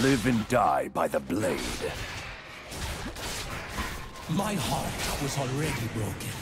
Live and die by the blade. My heart was already broken.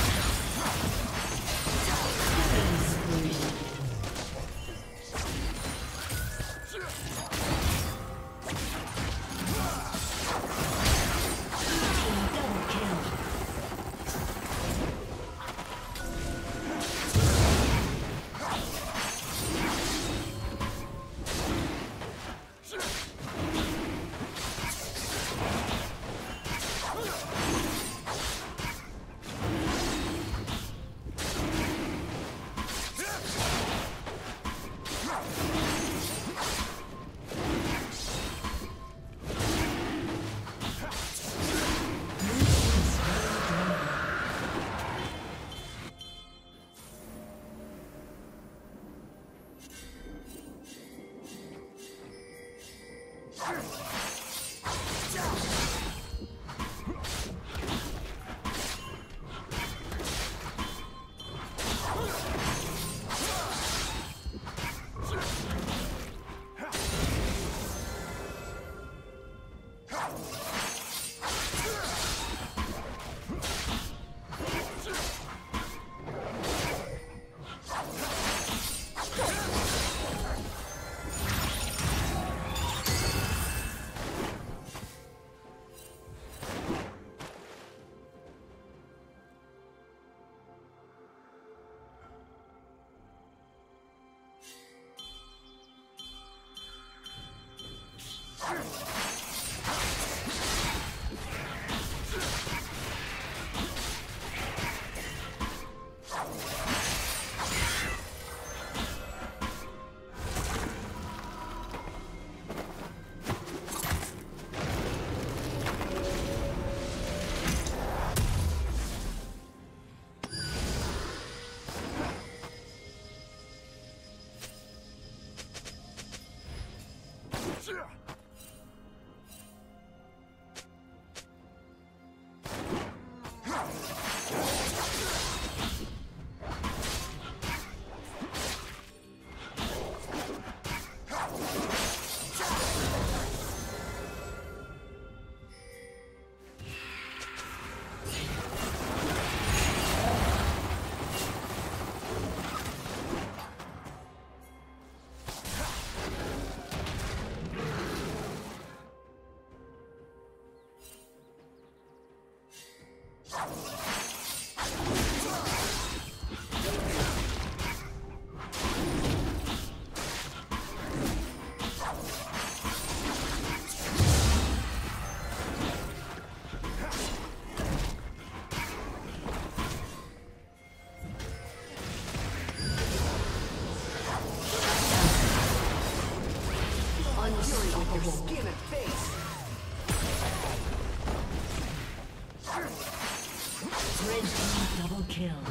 Kill.